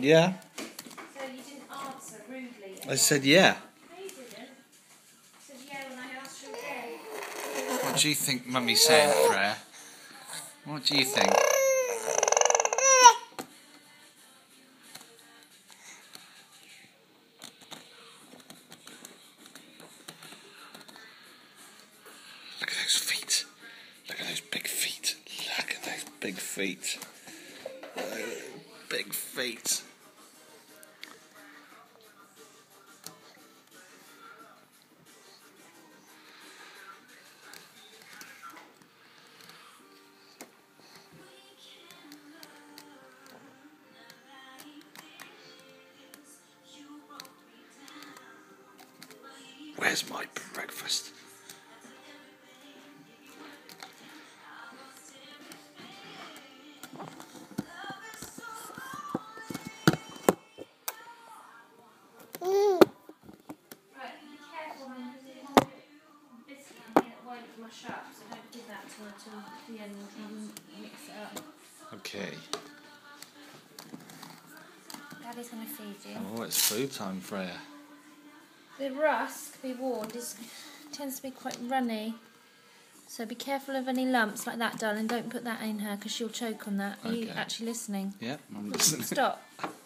Yeah. So you didn't answer rudely. I said yeah. No, you didn't. You said yeah when I asked you again. What do you think Mummy's saying, Freya? What do you think? Look at those feet. Look at those big feet. Look at those big feet. Uh, big feet. Where's my breakfast? Here that won't up, so don't give that to till the end. And mix it up. Uh, okay. Daddy's going to feed you. Oh, it's food time, Freya. The rusk, be warned, is tends to be quite runny. So be careful of any lumps like that, darling. Don't put that in her because she'll choke on that. Are you actually listening? Yeah, I'm listening. Stop.